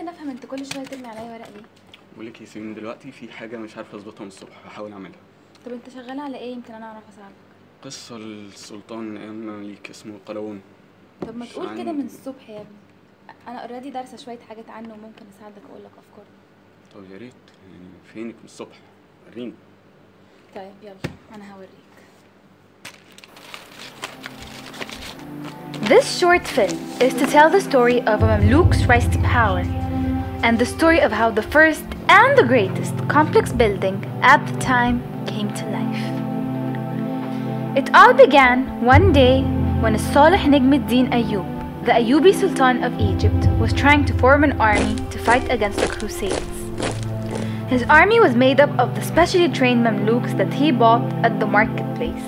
أفهم أنت كل شوية ترمي عليا ورق ليه؟ بقول لك يا ياسمين دلوقتي في حاجة مش عارف أظبطها من الصبح هحاول أعملها. طب أنت شغال على إيه؟ يمكن أنا أعرف أساعدك. قصة السلطان أيام المماليك اسمه قلاوون طب ما تقول كده من الصبح يا ابني. أنا اوريدي دارسة شوية حاجات عنه وممكن أساعدك أقول لك افكار طب يا ريت يعني فينك من الصبح؟ وريني. طيب يلا أنا هوريك. This short film is to tell the story of a Mamluk's rise to power. And the story of how the first and the greatest complex building at the time came to life. It all began one day when Salih Nigmuddin Ayyub, the Ayyubi Sultan of Egypt, was trying to form an army to fight against the Crusades. His army was made up of the specially trained Mamluks that he bought at the marketplace.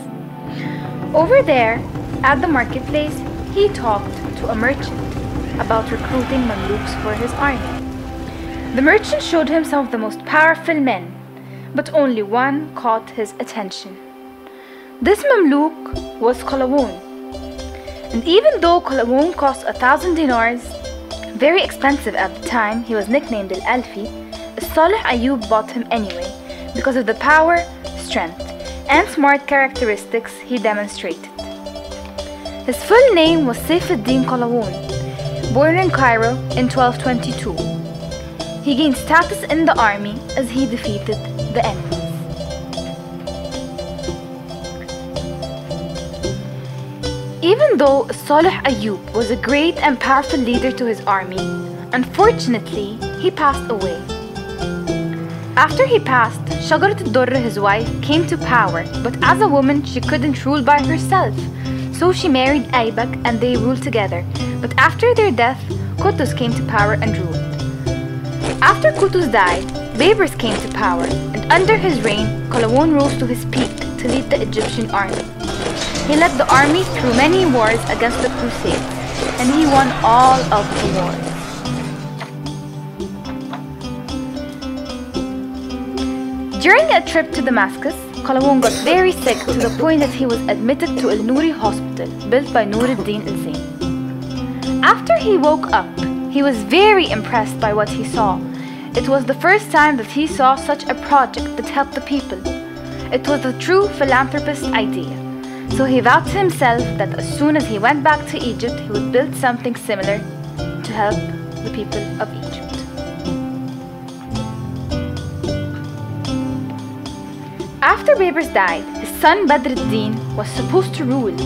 Over there, at the marketplace, he talked to a merchant about recruiting Mamluks for his army. The merchant showed him some of the most powerful men, but only one caught his attention. This Mamluk was Qalawun. And even though Qalawun cost a thousand dinars, very expensive at the time, he was nicknamed Al Alfi, Salih Ayyub bought him anyway because of the power, strength, and smart characteristics he demonstrated. His full name was Saifuddin Qalawun, born in Cairo in 1222. He gained status in the army as he defeated the enemies. Even though Salih Ayyub was a great and powerful leader to his army, unfortunately, he passed away. After he passed, Shagarat al-Durr, his wife, came to power, but as a woman, she couldn't rule by herself. So she married Aybak and they ruled together. But after their death, Qutuz came to power and ruled. After Qutuz died, Baybars came to power, and under his reign, Qalawun rose to his peak to lead the Egyptian army. He led the army through many wars against the Crusades, and he won all of the wars. During a trip to Damascus, Qalawun got very sick to the point that he was admitted to Al Nuri Hospital, built by Nur al-Din al-Zain. After he woke up, he was very impressed by what he saw. It was the first time that he saw such a project that helped the people. It was a true philanthropist idea. So he vowed to himself that as soon as he went back to Egypt, he would build something similar to help the people of Egypt. After Baybars died, his son Badr ad-Din was supposed to rule,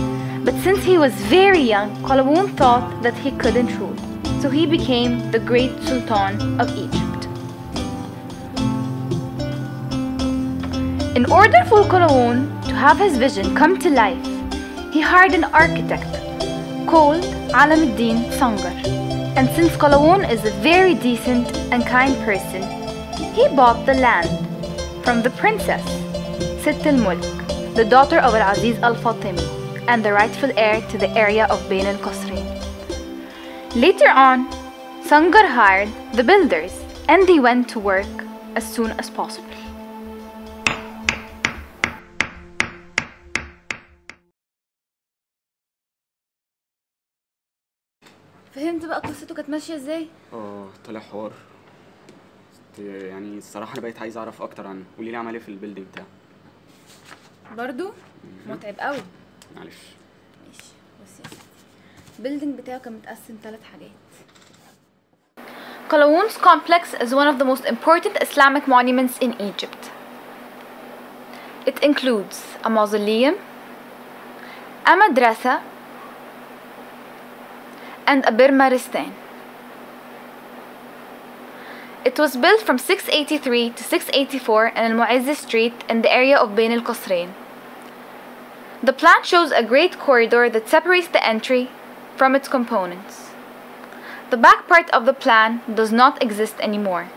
but since he was very young, Qalawun thought that he couldn't rule, so he became the great Sultan of Egypt. In order for Qalawun to have his vision come to life, he hired an architect called Alam ad-Din Sangar. And since Qalawun is a very decent and kind person, he bought the land from the princess Sitt al-Mulk, the daughter of Al-Aziz al-Fatimi and the rightful heir to the area of Bain al-Qasrain. Later on, Sangar hired the builders and they went to work as soon as possible. فهمت بقى قصته كانت ماشية إزاي؟ آه طلع حوار. يعني الصراحة أنا بقيت عايز أعرف أكتر عنه قولي لي عمل إيه في البيلدينج بتاعه. برضو؟ متعب قوي معلش. building بتاعه كان متقسم ثلاث حاجات Qalawun's complex is one of the most important Islamic monuments in Egypt. It includes a mausoleum, a madrasa, and a bimaristan. It was built from 683 to 684 in Al Mu'izz Street in the area of Bain al Qasrain. The plan shows a great corridor that separates the entry from its components. The back part of the plan does not exist anymore.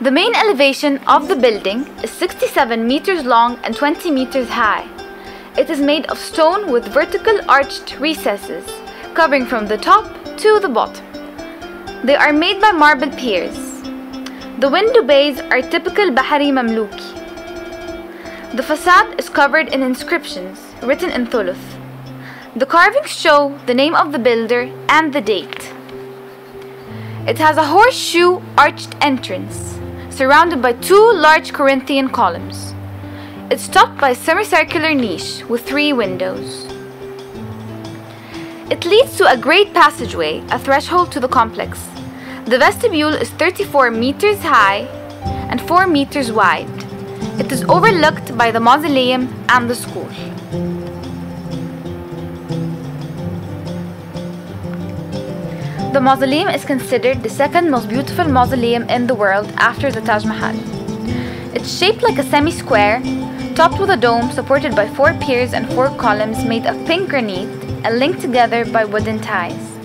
The main elevation of the building is 67 meters long and 20 meters high. It is made of stone with vertical arched recesses, covering from the top to the bottom. They are made by marble piers. The window bays are typical Bahari Mamluki. The facade is covered in inscriptions written in Thuluth. The carvings show the name of the builder and the date. It has a horseshoe arched entrance, surrounded by two large Corinthian columns. It's topped by a semicircular niche with three windows. It leads to a great passageway, a threshold to the complex. The vestibule is 34 meters high and 4 meters wide. It is overlooked by the mausoleum and the school. The mausoleum is considered the second most beautiful mausoleum in the world after the Taj Mahal. It's shaped like a semi-square, topped with a dome supported by four piers and four columns made of pink granite and linked together by wooden ties.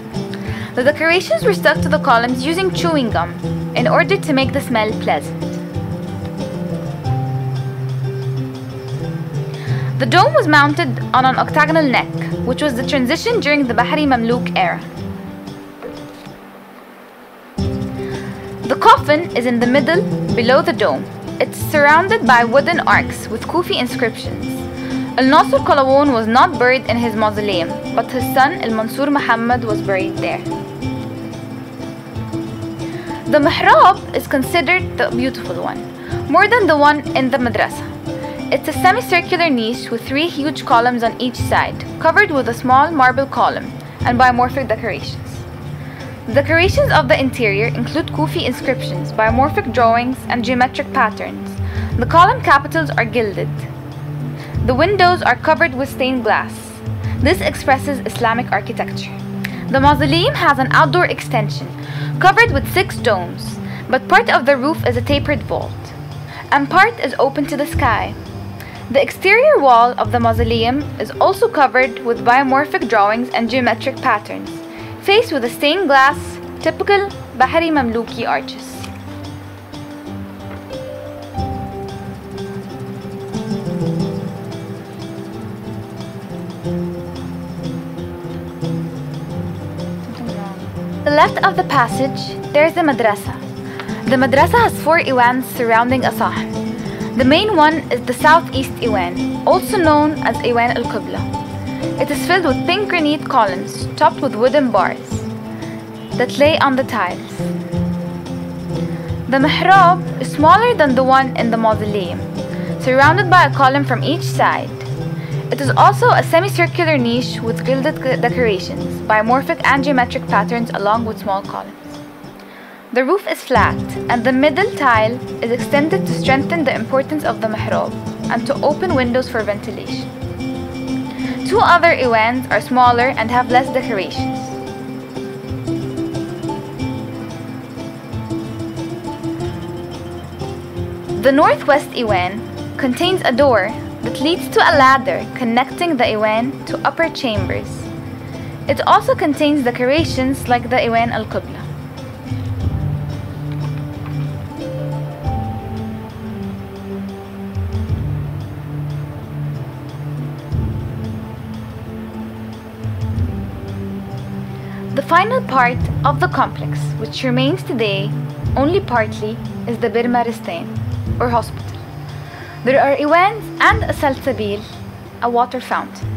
The decorations were stuck to the columns using chewing gum in order to make the smell pleasant. The dome was mounted on an octagonal neck, which was the transition during the Bahri Mamluk era. The coffin is in the middle, below the dome. It's surrounded by wooden arcs with Kufi inscriptions. Al Nasr Qalawun was not buried in his mausoleum, but his son Al Mansur Muhammad was buried there. The mihrab is considered the beautiful one, more than the one in the madrasa. It's a semicircular niche with three huge columns on each side, covered with a small marble column and biomorphic decorations. Decorations of the interior include Kufi inscriptions, biomorphic drawings, and geometric patterns. The column capitals are gilded. The windows are covered with stained glass. This expresses Islamic architecture. The mausoleum has an outdoor extension, covered with six domes, but part of the roof is a tapered vault, and part is open to the sky. The exterior wall of the mausoleum is also covered with biomorphic drawings and geometric patterns, faced with a stained glass, typical Bahari Mamluki arches. the left of the passage, there is the madrasa. The madrasa has four iwans surrounding a sahn. The main one is the southeast iwan, also known as Iwan al-Qibla. It is filled with pink granite columns topped with wooden bars that lay on the tiles. The mihrab is smaller than the one in the mausoleum, surrounded by a column from each side. It is also a semicircular niche with gilded decorations, biomorphic and geometric patterns along with small columns. The roof is flat and the middle tile is extended to strengthen the importance of the mihrab and to open windows for ventilation. Two other iwans are smaller and have less decorations. The northwest iwan contains a door that leads to a ladder connecting the Iwan to upper chambers. It also contains decorations like the Iwan al-Qibla. Final part of the complex, which remains today only partly, is the Bimaristan, or hospital. There are Iwans and a Salsabil, a water fountain.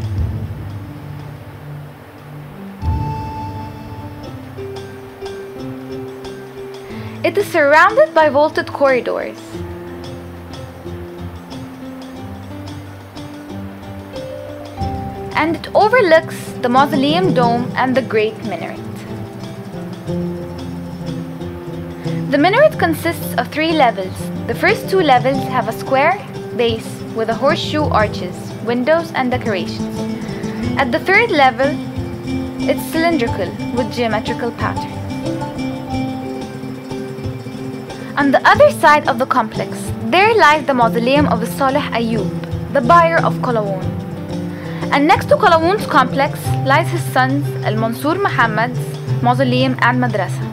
It is surrounded by vaulted corridors. And it overlooks the mausoleum dome and the great minaret. The minaret consists of three levels. The first two levels have a square base with a horseshoe arches, windows, and decorations. At the third level, it's cylindrical with geometrical patterns. On the other side of the complex, there lies the mausoleum of Salih Ayyub, the buyer of Qalawun. And next to Qalawun's complex lies his sons Al Mansur Muhammad's mausoleum and madrasa.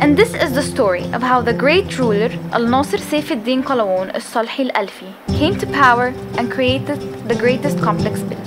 And this is the story of how the great ruler Al Nasir Saifuddin Qalawun Al Salhi Al Alfi came to power and created the greatest complex building.